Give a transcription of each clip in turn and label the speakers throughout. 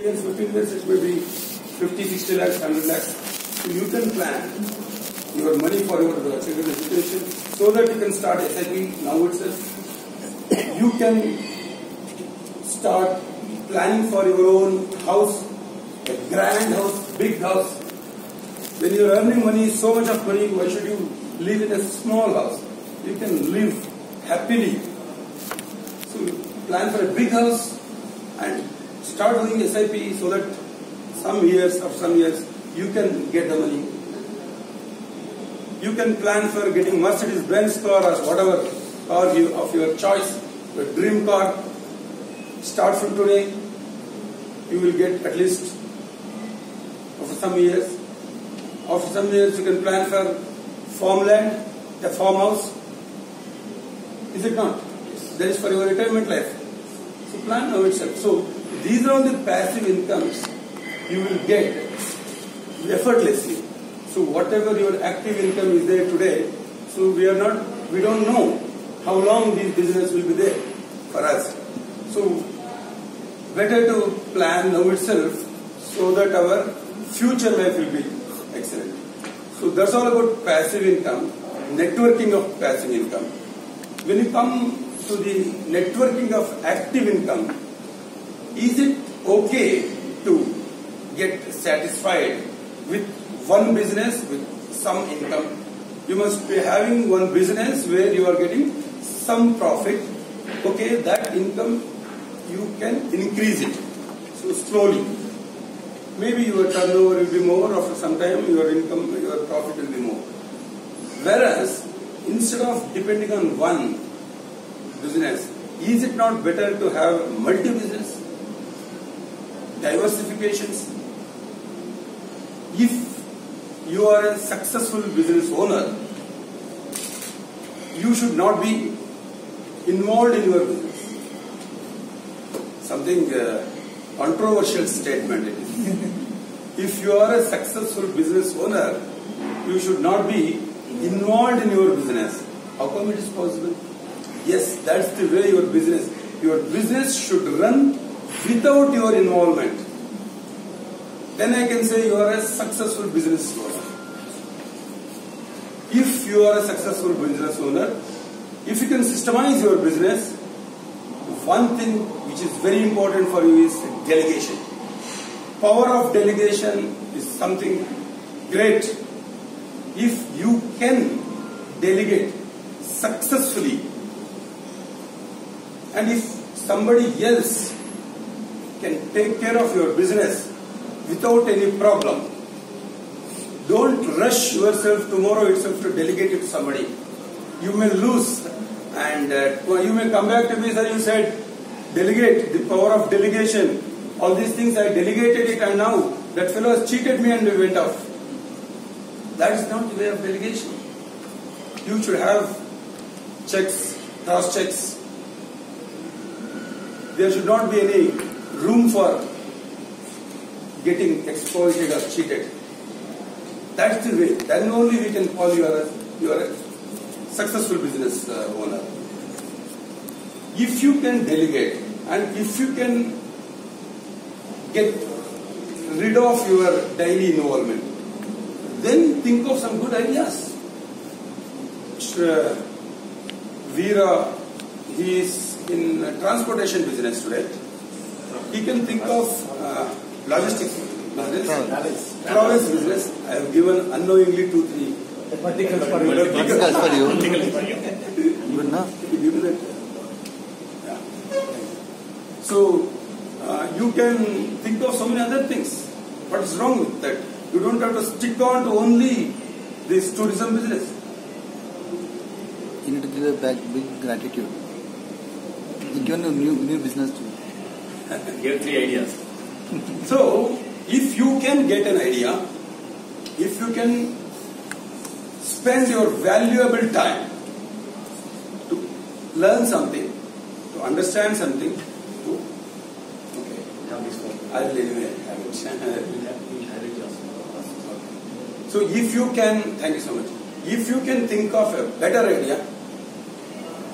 Speaker 1: years, 15 years, it may be 50, 60 lakhs, 100 lakhs. So you can plan your money for your children's education so that you can start SIP now itself. You can start planning for your own house, a grand house, big house. When you are earning money, so much of money, why should you live in a small house? You can live happily. So plan for a big house and start doing SIP so that some years or some years you can get the money. You can plan for getting Mercedes Benz car or whatever car you, of your choice, your dream car. Start from today. You will get at least after some years. After some years you can plan for farmland, a farmhouse. Is it not? That is for your retirement life. So plan now itself. So these are all the passive incomes you will get effortlessly. So whatever your active income is there today, so we are not, we don't know how long this business will be there for us. So better to plan now itself so that our future life will be excellent. So that's all about passive income, networking of passive income. When you come to the networking of active income, is it okay to get satisfied with one business with some income? You must be having one business where you are getting some profit. Okay, that income you can increase it. So slowly. Maybe your turnover will be more, after some time your income, your profit will be more. Whereas, instead of depending on one business, is it not better to have multi-business? Diversifications? If you are a successful business owner, you should not be involved in your business. Something uh, controversial statement if you are a successful business owner, you should not be involved in your business. How come it is possible? Yes, that's the way your business, your business should run without your involvement. Then I can say you are a successful business owner. If you are a successful business owner, if you can systemize your business, one thing which is very important for you is delegation. Power of delegation is something great. If you can delegate successfully, and if somebody else can take care of your business without any problem, don't rush yourself tomorrow itself to delegate it to somebody. You may lose and uh, you may come back to me sir you said delegate the power of delegation. All these things I delegated it and now that fellow has cheated me and we went off. That is not the way of delegation. You should have checks cross checks. There should not be any room for getting exploited or cheated that's the way then only we can call you a, you are a successful business uh, owner. If you can delegate and if you can get rid of your daily involvement, then think of some good ideas. Veera, he is in transportation business today. He can think of logistics business, travels business. I have given unknowingly two, three
Speaker 2: Verticals for you.
Speaker 3: Verticals for you.
Speaker 2: Verticals for you.
Speaker 3: Good, no?
Speaker 1: Give me that. Yeah. So uh, you can think of so many other things. What is wrong with that? You don't have to stick on to only this tourism business.
Speaker 3: You need to give a back big gratitude. You given a new new business to you.
Speaker 2: Here three ideas.
Speaker 1: So if you can get an idea, if you can spend your valuable time to learn something, to understand something, to okay,
Speaker 2: Now this one.
Speaker 1: I will anyway have it.
Speaker 2: We'll have, we'll have it just.
Speaker 1: So if you can, thank you so much. If you can think of a better idea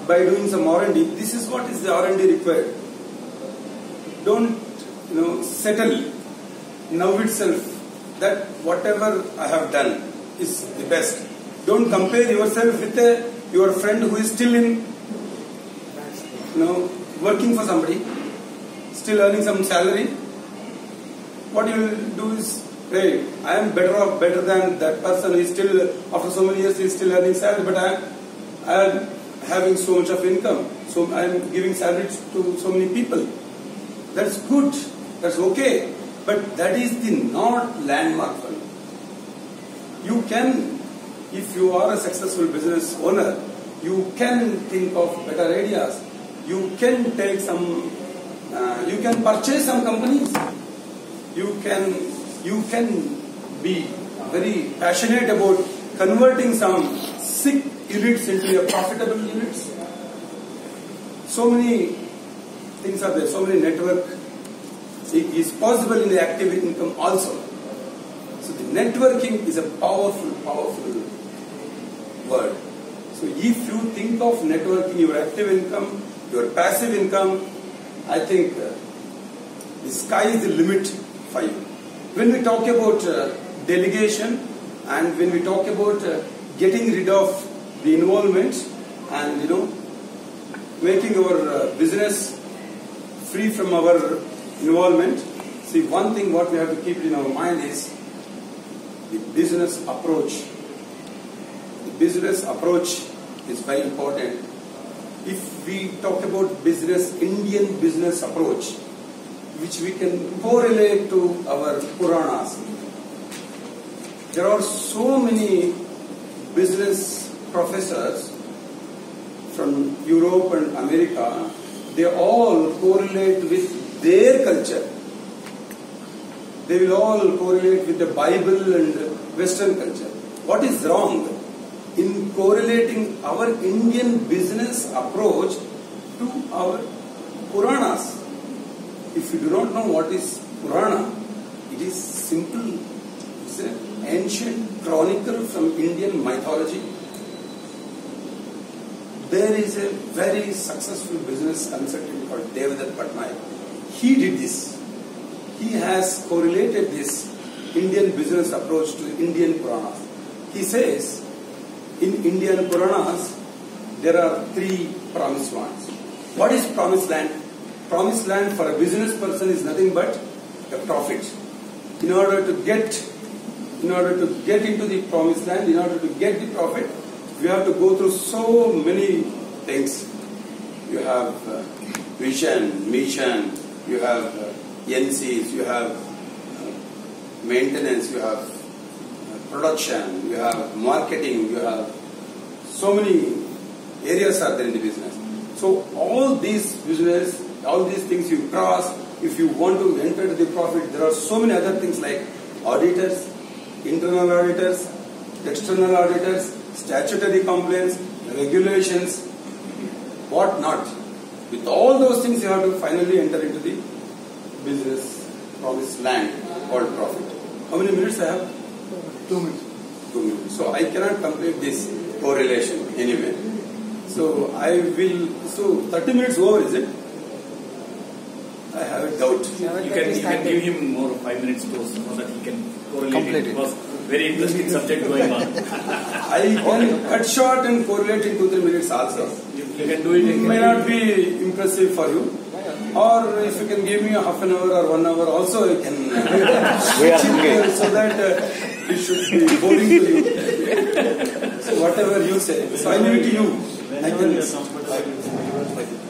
Speaker 1: by doing some R&D, this is what is the R&D required. Don't know, settle now itself that whatever I have done is the best. Don't compare yourself with a, your friend who is still in, you know, working for somebody, still earning some salary. What you will do is, hey, I am better off, better than that person who is still, after so many years, he is still earning salary, but I I am having so much of income, so I am giving salary to so many people. That's good, that's okay, but that is the not landmark for you. You can, if you are a successful business owner, you can think of better ideas. You can take some, uh, you can purchase some companies. You can, you can be very passionate about converting some sick units into a profitable units. So many things are there, so many network it is possible in the active income also. So the networking is a powerful, powerful word. So if you think of networking, your active income, your passive income, I think uh, the sky is the limit for you. When we talk about uh, delegation and when we talk about uh, getting rid of the involvement and you know making our uh, business free from our involvement, see one thing what we have to keep in our mind is the business approach. The business approach is very important. If we talk about business, Indian business approach, which we can correlate to our Puranas, there are so many business professors from Europe and America, they all correlate with their culture. They will all correlate with the Bible and Western culture. What is wrong in correlating our Indian business approach to our Puranas? If you do not know what is Purana, it is simple. It's an ancient chronicle from Indian mythology there is a very successful business consultant called Devdutt Pattanaik. He did this. He has correlated this Indian business approach to Indian Puranas. He says, in Indian Puranas, there are three promised lands. What is promised land? Promised land for a business person is nothing but a profit. In order to get, in order to get into the promised land, in order to get the profit, we have to go through so many things. You have uh, vision, mission, you have uh, NCs, you have uh, maintenance, you have uh, production, you have marketing, you have so many areas are there in the business. So all these business, all these things you cross, if you want to enter the profit, there are so many other things like auditors, internal auditors, external auditors, statutory complaints, regulations, what not. With all those things, you have to finally enter into the business promised land called profit. How many minutes I have?
Speaker 3: Two minutes.
Speaker 1: Two minutes. So I cannot complete this correlation anyway. So I will. So 30 minutes over, is it? I have a doubt.
Speaker 2: You can, you can give him more five minutes to so that he can correlate
Speaker 3: Complete
Speaker 2: it.
Speaker 3: it.
Speaker 2: Because very interesting subject going on.
Speaker 1: I can cut short and correlate in two three minutes also.
Speaker 2: You, you can do it.
Speaker 1: It may not be impressive for you. Or if you can give me a half an hour or one hour also, I can
Speaker 3: We are
Speaker 1: switch
Speaker 3: okay.
Speaker 1: so that uh, it should be boring to you. So whatever you say. So I leave it to you. I
Speaker 2: Whenever you are
Speaker 1: can.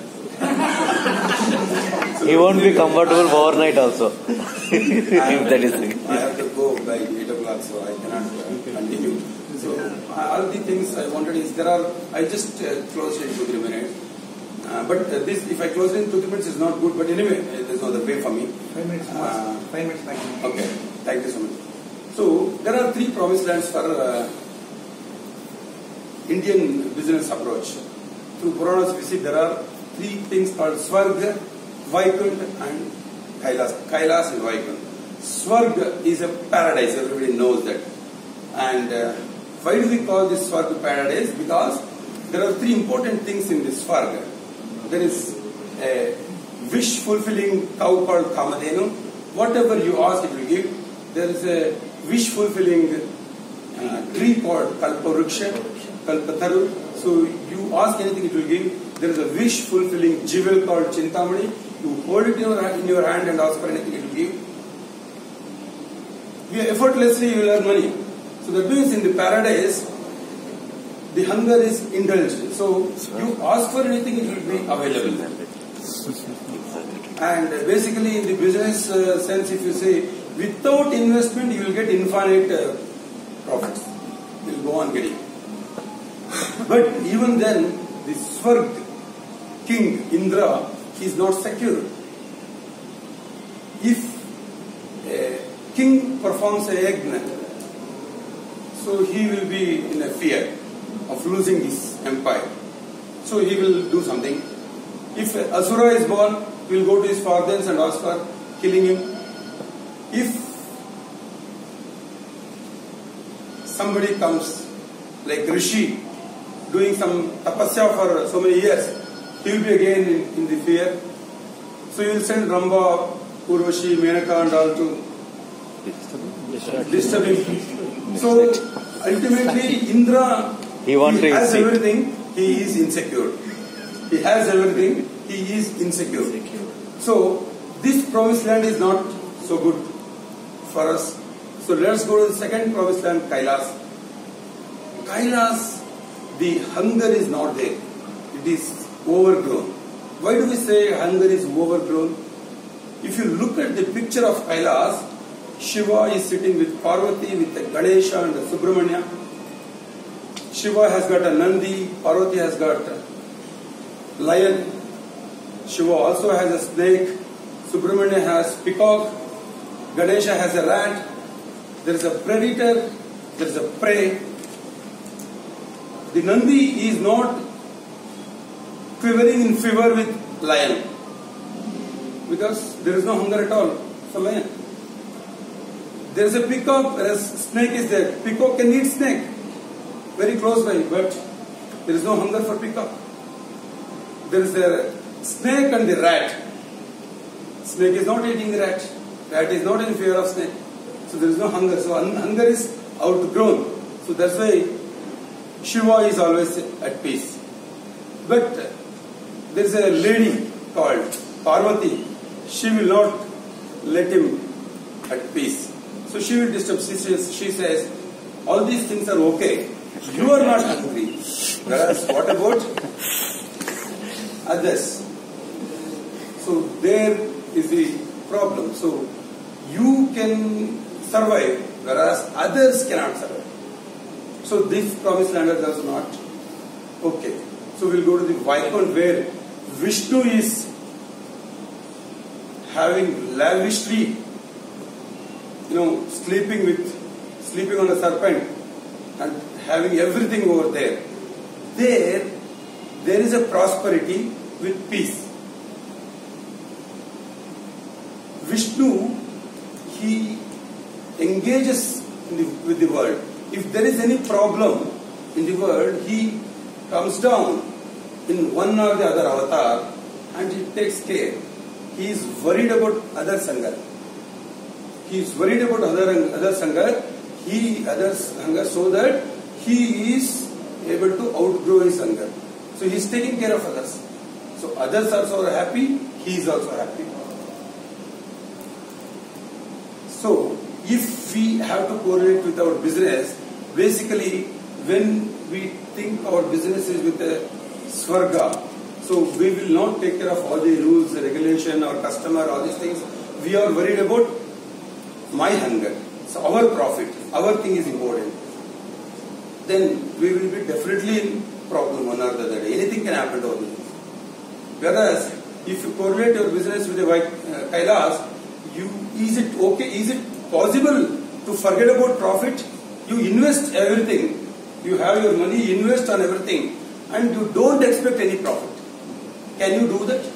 Speaker 4: He won't be comfortable overnight also. if that is the
Speaker 1: I have to go by 8 o'clock, so I cannot uh, continue. So uh, I wanted is there are, I just uh, closed it in 2 3 minutes. Uh, but uh, this, if I close it in 2 3 minutes, is not good. But anyway, uh, there's no other way for me.
Speaker 3: Five minutes.
Speaker 1: Uh,
Speaker 3: Five minutes back.
Speaker 1: Okay, thank you so much. So there are three promised lands for uh, Indian business approach. Through Puranas we see there are three things called Swarga, Vaikuntha and Kailas. Kailas and Vaikuntha. Swarga is a paradise, everybody knows that. And uh, why do we call this Swarga paradise? Because there are three important things in this Swarga. There is a wish fulfilling cow called Kamadhenu. Whatever you ask, it will give. There is a wish fulfilling uh, tree called Kalpavriksha, Kalpataru. So you ask anything, it will give. There is a wish fulfilling jewel called Chintamani. You hold it in your, in your hand and ask for anything, it will give. You effortlessly you will earn money. So that means in the paradise, the hunger is indulged. So you ask for anything, it will be available. And basically, in the business uh, sense, if you say without investment, you will get infinite uh, profits. You will go on getting. But even then, the Swarg king Indra is not secure. If a king performs a yajna, so he will be in a fear of losing his empire. So he will do something. If Asura is born, he will go to his fathers and ask for killing him. If somebody comes like Rishi doing some tapasya for so many years, he will be again in, in the fear. So he will send Rambha, Urvashi, Menaka and all to disturb him. So ultimately Indra
Speaker 4: He wants to
Speaker 1: has everything, he is insecure. He has everything, he is insecure. So this promised land is not so good for us. So let's go to the second promised land, Kailas. Kailas, the hunger is not there. It is overgrown. Why do we say hunger is overgrown? If you look at the picture of Kailas, Shiva is sitting with Parvati, with the Ganesha and the Subramanya. Shiva has got a Nandi, Parvati has got a lion, Shiva also has a snake, Subramanya has peacock, Ganesha has a rat, there is a predator, there is a prey. The Nandi is not quivering in fever with lion. Because there is no hunger at all. For lion. There is a peacock, a snake is there. Peacock can eat snake very close by, but there is no hunger for peacock. There is a snake and the rat. Snake is not eating the rat. Rat is not in fear of snake. So there is no hunger. So hun- hunger is outgrown. So that's why Shiva is always at peace. But there is a lady called Parvati. She will not let him at peace. So she will disturb. She says, she says all these things are okay. You are not hungry. Whereas what about others? So there is the problem. So you can survive, whereas others cannot survive. So this promised land also not okay. So we'll go to the Vaikunth where Vishnu is having lavishly, you know, sleeping with, sleeping on a serpent and having everything over there. There, there is a prosperity with peace. Vishnu, he engages the, with the world. If there is any problem in the world, he comes down in one or the other avatar and he takes care. He is worried about other Sangha. He is worried about other, other Sangha, he others Sangha so that he is able to outgrow his Sangha. So he is taking care of others. So others also are happy, he is also happy. So, if we have to correlate with our business, basically, when we think our business is with a swarga, so we will not take care of all the rules, regulation, our customer, all these things. We are worried about my hunger. So, our profit, our thing is important. Then we will be definitely in problem one or the other day. Anything can happen to business. Whereas, if you correlate your business with a Vai- uh, Kailas, you is it okay? Is it possible to forget about profit? You invest everything. You have your money, invest on everything, and you don't expect any profit. Can you do that?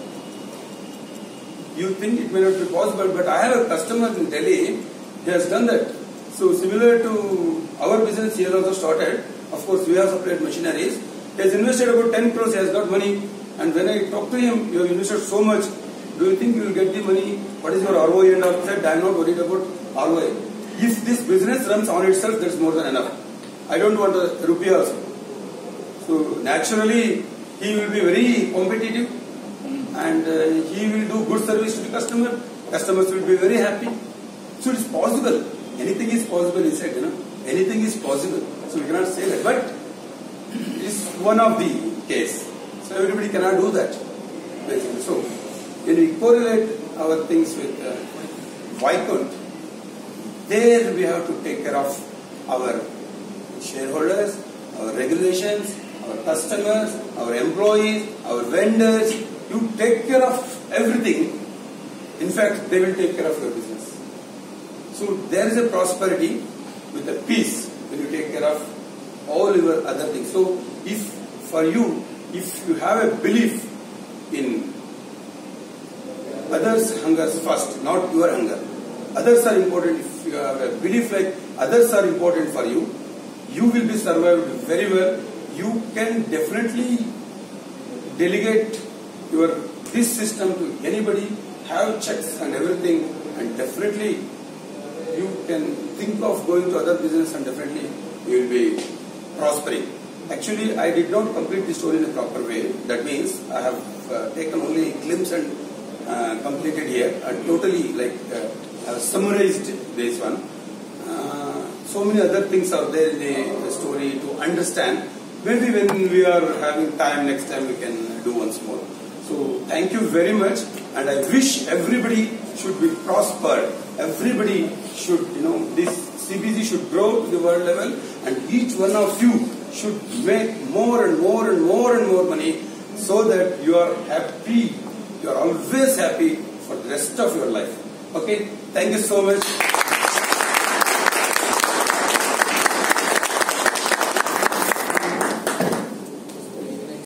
Speaker 1: You think it may not be possible, but I have a customer in Delhi. He has done that. So similar to our business, he has also started. Of course, we have supplied machineries. He has invested about 10 crores. He has got money. And when I talk to him, you have invested so much. Do you think you will get the money? What is your ROI and all that? I am not worried about ROI. If this business runs on itself, that's more than enough. I don't want a rupee also. So naturally, he will be very competitive and uh, he will do good service to the customer. Customers will be very happy. So it's possible. Anything is possible, he said, you know. Anything is possible. So we cannot say that. But it's one of the case. So everybody cannot do that. Basically. So when we correlate our things with uh, Vaikunth, there we have to take care of our shareholders, our regulations, our customers, our employees, our vendors. You take care of everything. In fact, they will take care of your business. So there is a prosperity with a peace when you take care of all your other things. So if for you, if you have a belief in others' hungers first, not your hunger. Others are important. If you have a belief like others are important for you, you will be survived very well. You can definitely delegate your this system to anybody, have checks and everything, and definitely you can think of going to other business and definitely you will be prospering. Actually, I did not complete the story in a proper way. That means I have uh, taken only a glimpse and uh, completed here and totally like uh, summarized this one. Uh, so many other things are there in the story to understand. Maybe when we are having time next time we can do once more. So thank you very much and I wish everybody should be prospered. Everybody should, you know, this CBZ should grow to the world level and each one of you should make more and more and more and more money so that you are happy. You are always happy for the rest of your life. Okay? Thank you so much.